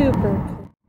YouTube.